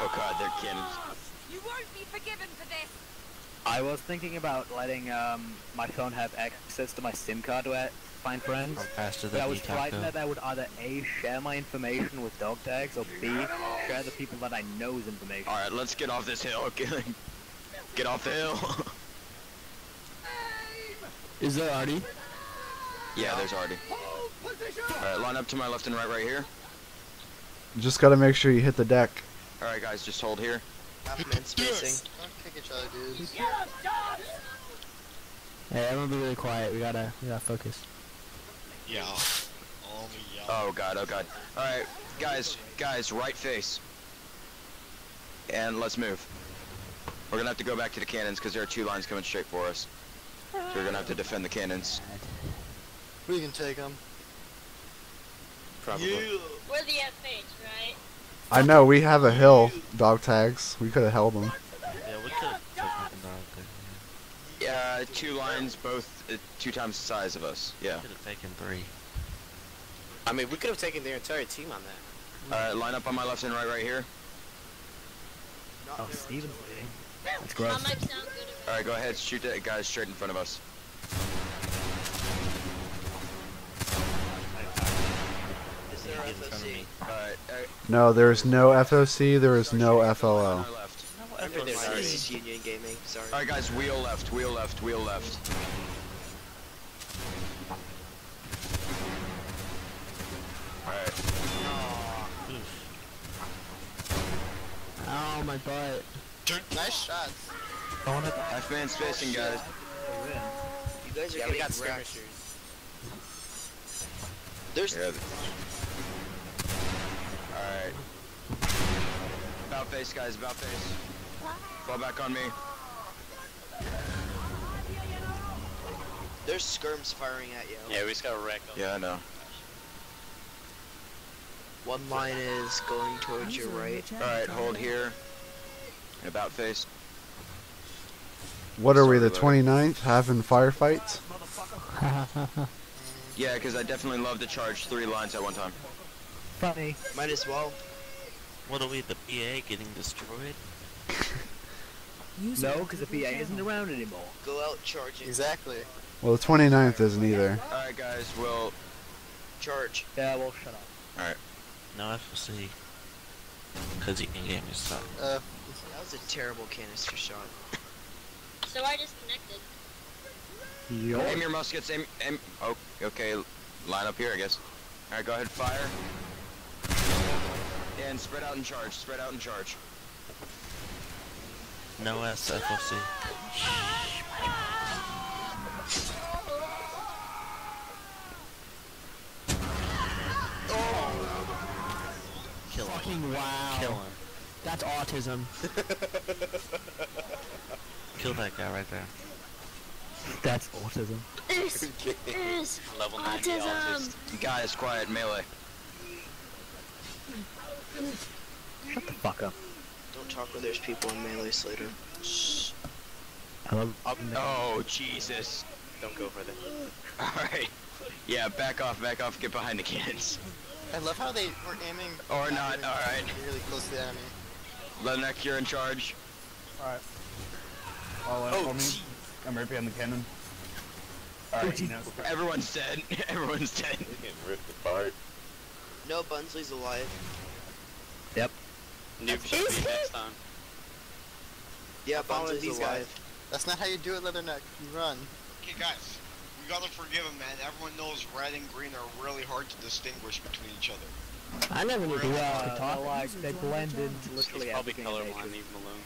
Oh god, they're cannons. You won't be forgiven for this. I was thinking about letting um, my phone have access to my SIM card to find friends. I'm faster But than I was frightened that Taco. that would either A, share my information with dog tags, or B, share the people that I know's information. Alright, let's get off this hill. Get, get off the hill. Is there arty? yeah, there's arty. Alright, line up to my left and right right here. Just gotta make sure you hit the deck. Alright guys, just hold here. Half man spacing. Don't kick each other, dudes. Hey, everyone be really quiet. We gotta, we gotta focus. Yeah. Only yell. Oh god, oh god. Alright, guys, guys, right face. And let's move. We're gonna have to go back to the cannons because there are two lines coming straight for us. So we're gonna have to defend the cannons. We can take them. Probably. We're the FH, right? I know we have a hill dog tags. We could have held them. Yeah, we could have taken the dog there. Yeah, two lines, both uh, two times the size of us. Yeah. Could have taken three. I mean, we could have taken their entire team on that. Alright, line up on my left and right right here. Oh, Steven's leading. That's That gross. might sound good. Alright, go ahead, shoot that guy straight in front of us. Is there Get in front of me. No, there is no FOC. There is no on FOO. our left. Remember there's Sorry. Aces Union Gaming. Sorry. Alright guys, wheel left, wheel left, wheel left. Alright, Oh my butt. Nice shots. half man spacing guys. You guys are Yeah, we getting got wrecked. skirmishers. There's Yeah. Alright. About face guys, about face. Fall back on me. there's skirms firing at you. Yeah, we just got wrecked. Yeah, I know. One line is going towards your right. Alright, hold here. About face. What are we, the 29th, having firefights? Yeah, because I definitely love to charge three lines at one time. Funny. Might as well. What are we, the BA getting destroyed? No, because the PA isn't around anymore. Go out charging. Exactly. Well, the 29th isn't either. Alright guys, we'll... Charge. Yeah, well, shut up. Alright. No FOC. Because you can get your stuff. Uh, That was a terrible canister shot. So I disconnected. Yo. Aim your muskets, aim, aim... Oh, okay, line up here, I guess. Alright, go ahead, fire. And spread out and charge, spread out and charge. No S FOC. Kill him. Fucking wow. Kill him. That's autism. Kill that guy right there. That's autism. This is Level 90 autism. autist. Guys, quiet, melee. Shut the fuck up. Don't talk when there's people in melee Slater. Shh. I love oh, oh, Jesus. Don't go for them. Alright. Yeah, back off, back off, get behind the cannons. I love how they were aiming. Or not not, alright. Really close to the enemy. Lenek, you're in charge. Alright. All in Oh, for me. I'm right behind the cannon. Alright, you know. Everyone's dead. Everyone's dead. getting ripped apart. No, Bunsley's alive. Noob should be next time. Yeah, following these alive. guys. That's not how you do it, Leatherneck. You run. Okay, guys. We gotta forgive him, man. Everyone knows red and green are really hard to distinguish between each other. I never knew the Yeah, could talk. like, they blend into He's literally probably everything in colorblind, leave him alone.